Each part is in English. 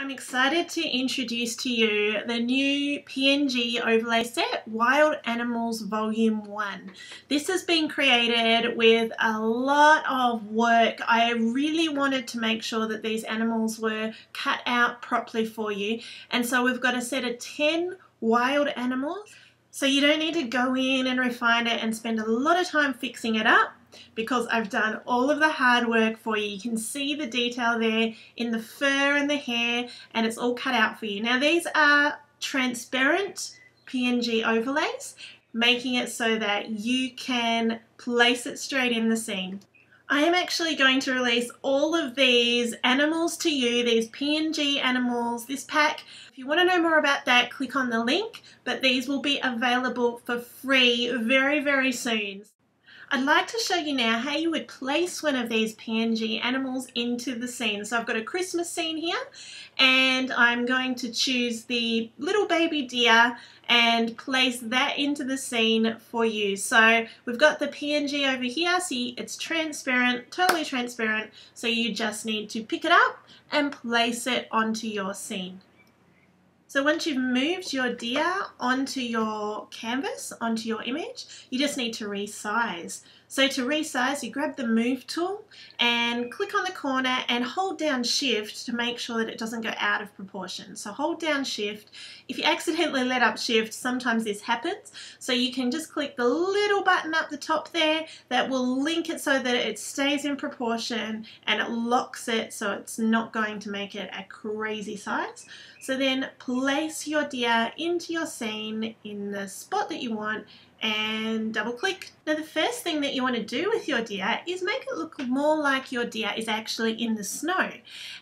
I'm excited to introduce to you the new PNG overlay set, Wild Animals Volume 1. This has been created with a lot of work. I really wanted to make sure that these animals were cut out properly for you. And so we've got a set of 10 wild animals. So you don't need to go in and refine it and spend a lot of time fixing it up because I've done all of the hard work for you. You can see the detail there in the fur and the hair and it's all cut out for you. Now these are transparent PNG overlays making it so that you can place it straight in the scene. I am actually going to release all of these animals to you, these PNG animals, this pack. If you want to know more about that, click on the link, but these will be available for free very, very soon. I'd like to show you now how you would place one of these PNG animals into the scene. So I've got a Christmas scene here and I'm going to choose the little baby deer and place that into the scene for you. So we've got the PNG over here, see it's transparent, totally transparent, so you just need to pick it up and place it onto your scene. So once you've moved your deer onto your canvas, onto your image, you just need to resize. So to resize, you grab the move tool and click on the corner and hold down shift to make sure that it doesn't go out of proportion. So hold down shift. If you accidentally let up shift, sometimes this happens. So you can just click the little button up the top there that will link it so that it stays in proportion and it locks it so it's not going to make it a crazy size. So then place your deer into your scene in the spot that you want and double click. Now the first thing that you want to do with your deer is make it look more like your deer is actually in the snow.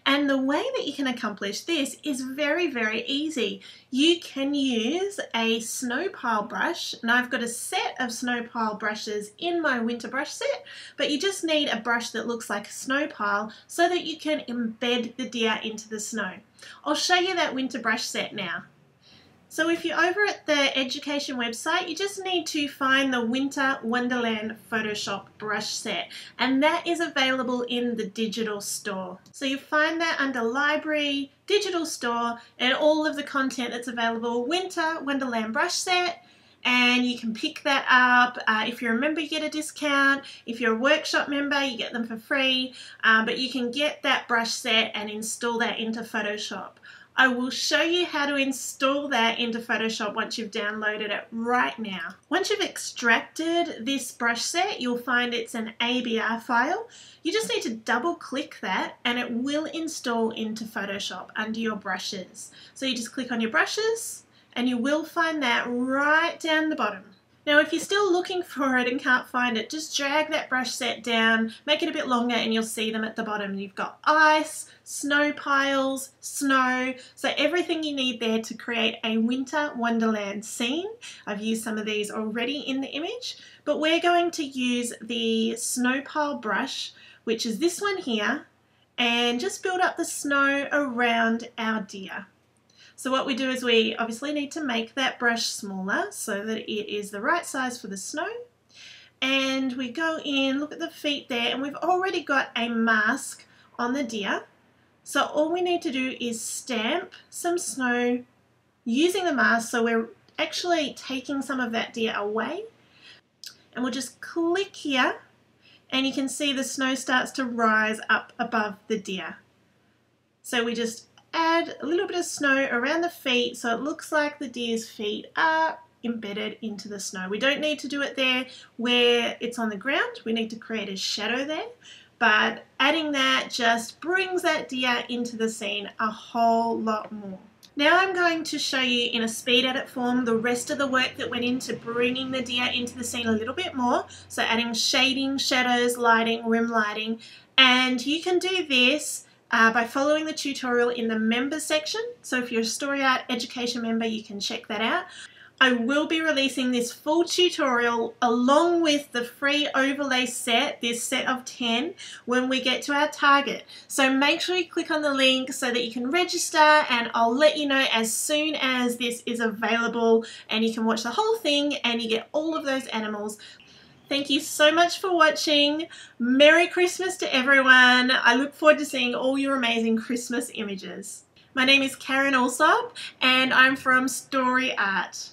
And the way that you can accomplish this is very, very easy. You can use a snow pile brush, and I've got a set of snow pile brushes in my winter brush set, but you just need a brush that looks like a snow pile so that you can embed the deer into the snow. I'll show you that winter brush set now. So if you're over at the education website, you just need to find the Winter Wonderland Photoshop brush set and that is available in the digital store. So you find that under library, digital store and all of the content that's available, Winter Wonderland brush set, and you can pick that up. Uh, if you're a member, you get a discount. If you're a workshop member, you get them for free. Um, but you can get that brush set and install that into Photoshop. I will show you how to install that into Photoshop once you've downloaded it right now. Once you've extracted this brush set, you'll find it's an ABR file. You just need to double click that and it will install into Photoshop under your brushes. So you just click on your brushes and you will find that right down the bottom. Now if you're still looking for it and can't find it, just drag that brush set down, make it a bit longer and you'll see them at the bottom. You've got ice, snow piles, snow, so everything you need there to create a winter wonderland scene. I've used some of these already in the image, but we're going to use the snow pile brush, which is this one here, and just build up the snow around our deer. So what we do is we obviously need to make that brush smaller so that it is the right size for the snow. And we go in, look at the feet there, and we've already got a mask on the deer. So all we need to do is stamp some snow using the mask so we're actually taking some of that deer away. And we'll just click here and you can see the snow starts to rise up above the deer. So we just add a little bit of snow around the feet so it looks like the deer's feet are embedded into the snow. We don't need to do it there where it's on the ground. We need to create a shadow there. But adding that just brings that deer into the scene a whole lot more. Now I'm going to show you in a speed edit form the rest of the work that went into bringing the deer into the scene a little bit more. So adding shading, shadows, lighting, rim lighting. And you can do this uh, by following the tutorial in the members section. So if you're a Story Art Education member, you can check that out. I will be releasing this full tutorial along with the free overlay set, this set of 10, when we get to our target. So make sure you click on the link so that you can register and I'll let you know as soon as this is available and you can watch the whole thing and you get all of those animals Thank you so much for watching. Merry Christmas to everyone. I look forward to seeing all your amazing Christmas images. My name is Karen Alsop and I'm from Story Art.